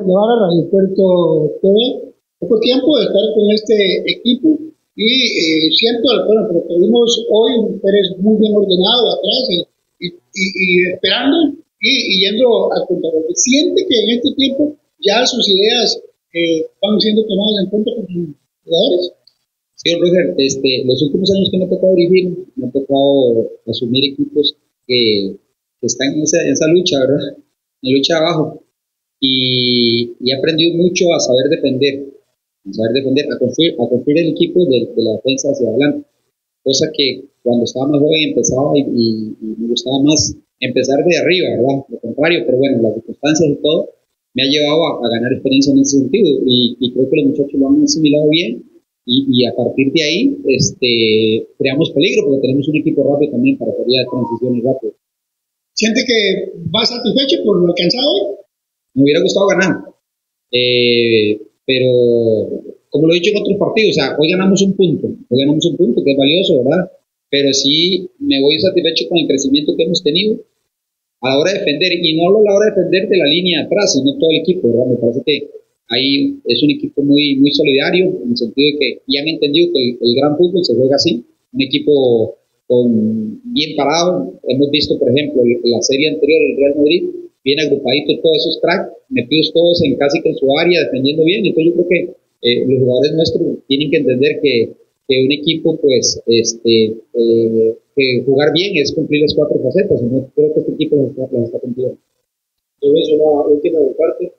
llevar a Radio Puerto TV. Poco tiempo de estar con este equipo y eh, siento, bueno, pero tuvimos hoy un Pérez muy bien ordenado atrás y, y, esperando y, yendo al contrario. Siente que en este tiempo ya sus ideas eh, van siendo tomadas en cuenta por los jugadores. Sí, Roger, este, los últimos años que me ha tocado dirigir, me ha tocado asumir equipos que, que están en esa, en esa lucha, ¿verdad? En lucha abajo y, he aprendido mucho a saber defender, a saber defender, a construir, a construir el equipo de, la defensa hacia adelante, cosa que cuando estaba más joven empezaba y, me gustaba más empezar de arriba, ¿verdad? Lo contrario, pero bueno, las circunstancias y todo me ha llevado a, ganar experiencia en ese sentido y, creo que los muchachos lo han asimilado bien y, a partir de ahí este, creamos peligro porque tenemos un equipo rápido también para hacer transiciones rápidas. ¿Siente que va satisfecho por lo alcanzado hoy? Me hubiera gustado ganar. Eh, pero, como lo he dicho en otros partidos, o sea, hoy ganamos un punto, hoy ganamos un punto que es valioso, ¿verdad? Pero sí me voy satisfecho con el crecimiento que hemos tenido a la hora de defender, y no a la hora de defender de la línea atrás, sino todo el equipo, ¿verdad? Me parece que ahí es un equipo muy, muy solidario, en el sentido de que ya han entendido que el, gran fútbol se juega así, un equipo con, bien parado. Hemos visto, por ejemplo, la serie anterior del Real Madrid, bien agrupaditos todos esos cracks, metidos todos en casi que en su área, defendiendo bien. Entonces yo creo que eh, los jugadores nuestros tienen que entender que, que un equipo, pues, este, eh, que jugar bien es cumplir las cuatro facetas. ¿no? Creo que este equipo las está, cumpliendo. Yo una última parte.